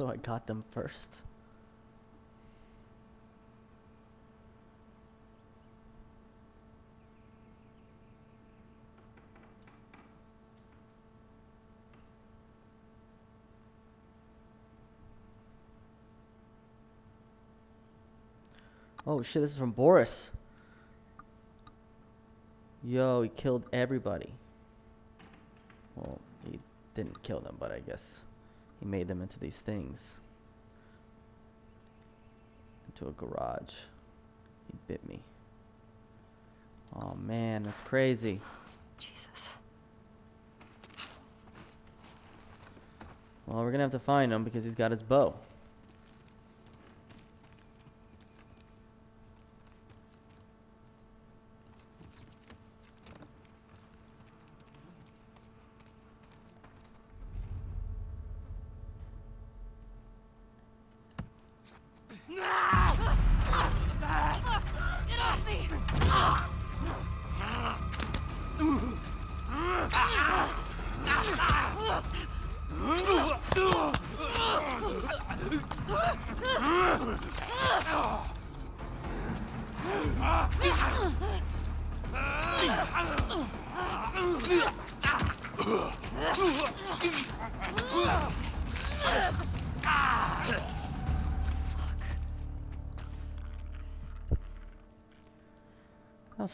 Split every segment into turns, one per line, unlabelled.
So I got them first. Oh shit, this is from Boris. Yo, he killed everybody. Well, he didn't kill them, but I guess he made them into these things. Into a garage. He bit me. Oh man, that's crazy.
Jesus.
Well, we're gonna have to find him because he's got his bow.
Get off me!
That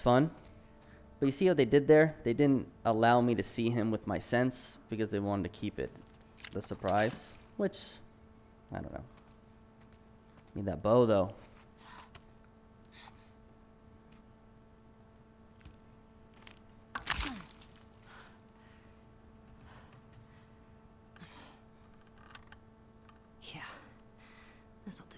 fun. But you see what they did there? They didn't allow me to see him with my sense because they wanted to keep it the surprise. Which, I don't know. Need that bow though.
Yeah, this'll do.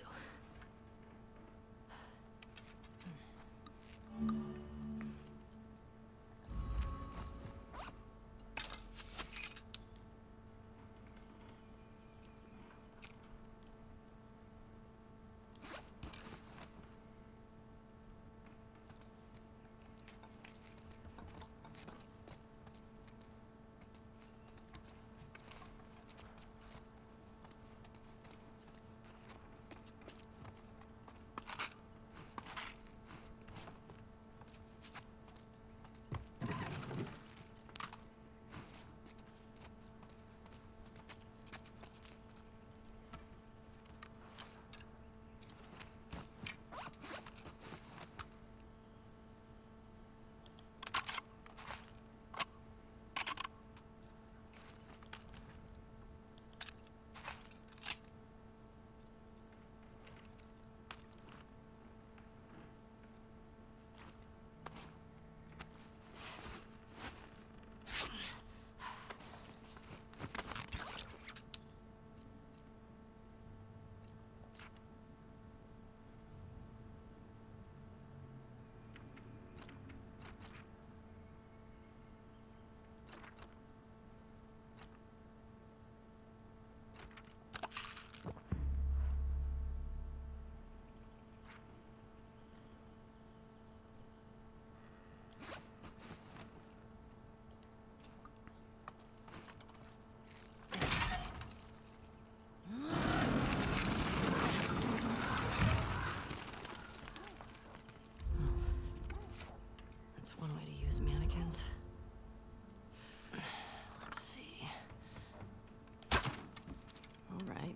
Mannequins. Let's see. All right.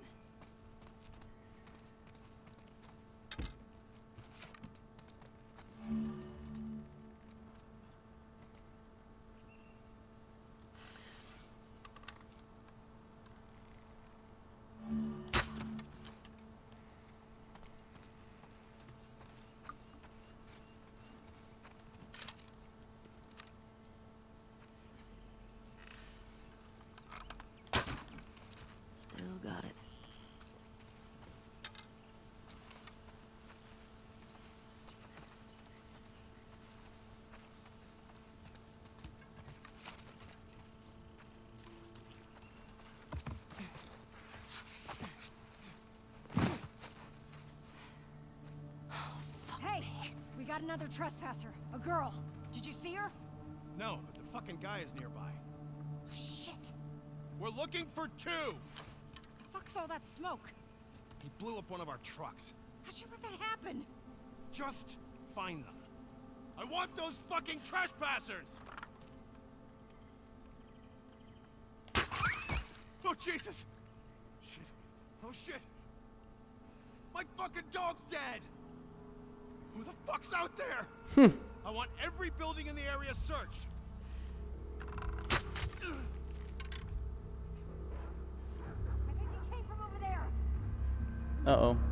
Still got it.
Hey, we got another trespasser. A girl. Did you see her?
No, but the fucking guy is nearby.
Oh, Shit.
We're looking for two!
Fuck's all that smoke?
He blew up one of our trucks.
How'd you let that happen?
Just find them. I want those fucking trespassers! Oh, Jesus! Shit. Oh, shit. My fucking dog's dead! Who the fuck's out there?
Hmm.
I want every building in the area searched.
I think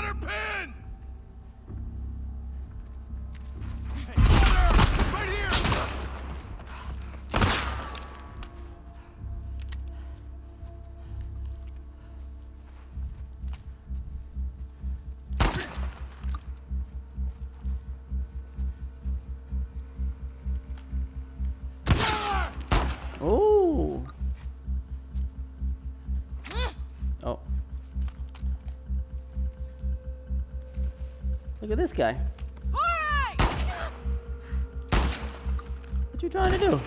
Got
Look at this guy.
Alright!
What you trying to do?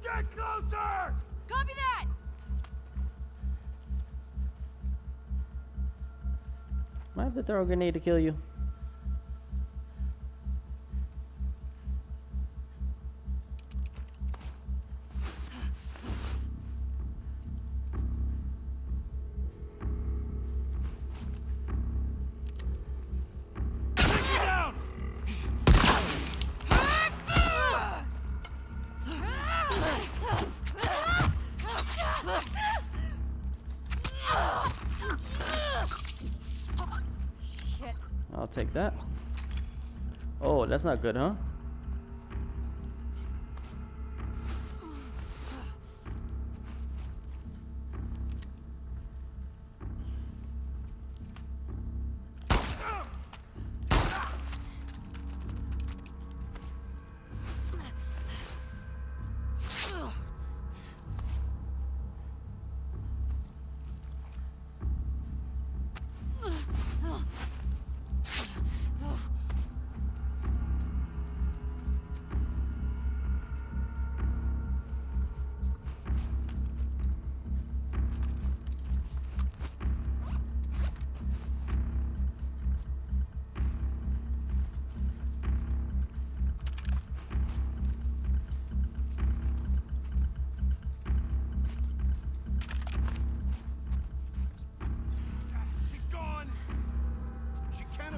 Get closer!
Copy that!
Might have to throw a grenade to kill you. Not good, huh?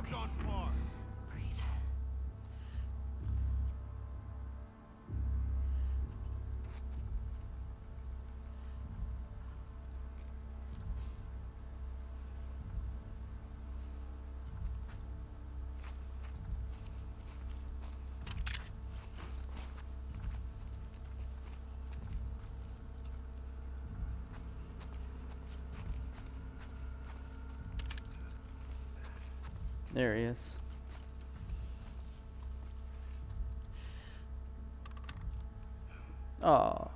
She can't
There he is. Oh.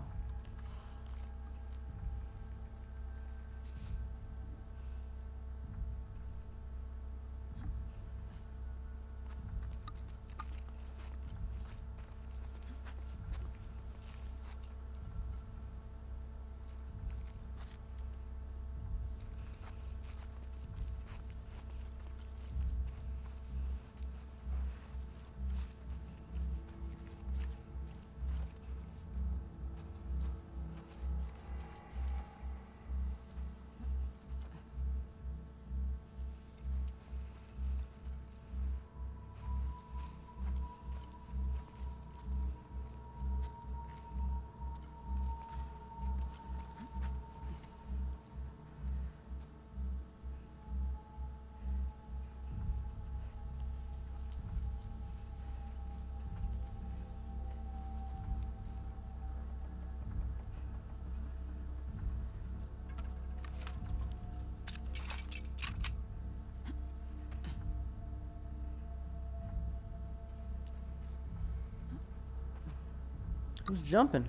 Who's jumping?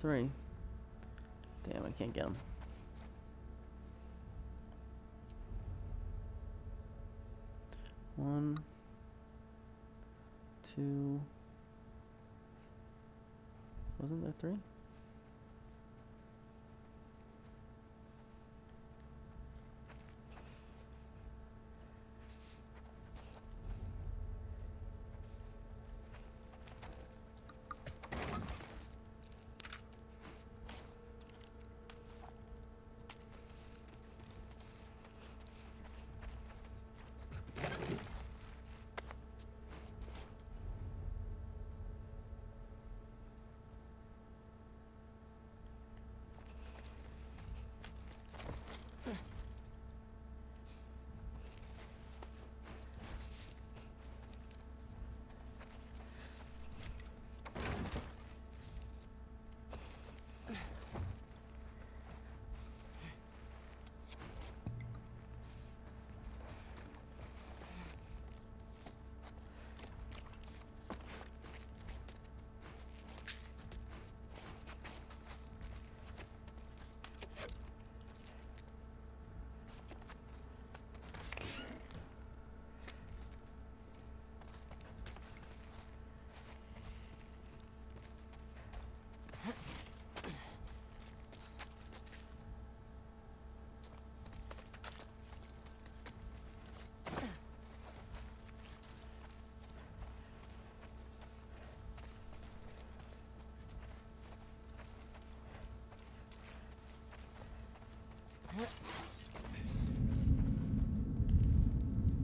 Three. Damn, I can't get them. One, two. Wasn't there three?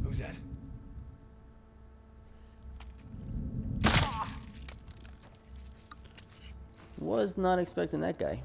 Who's that? Was not expecting that guy.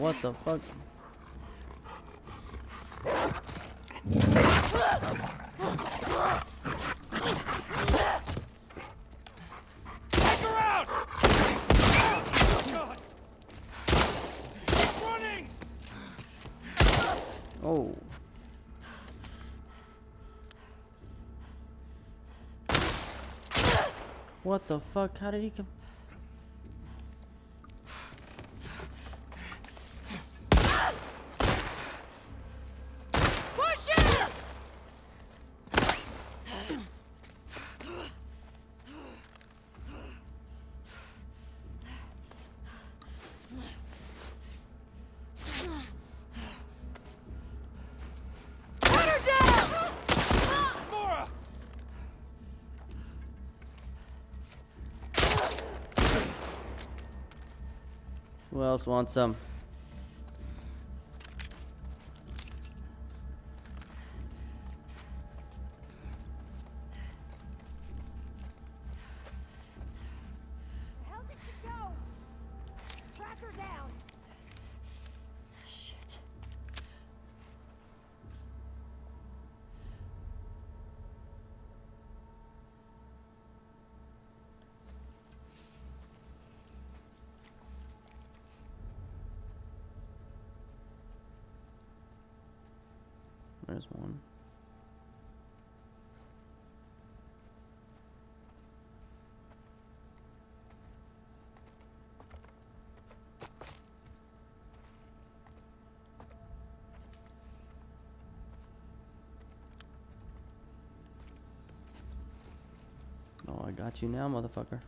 What the fuck?
Oh.
What the fuck? How did he come? Who else wants some? There's one. Oh, I got you now, motherfucker.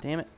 Damn it.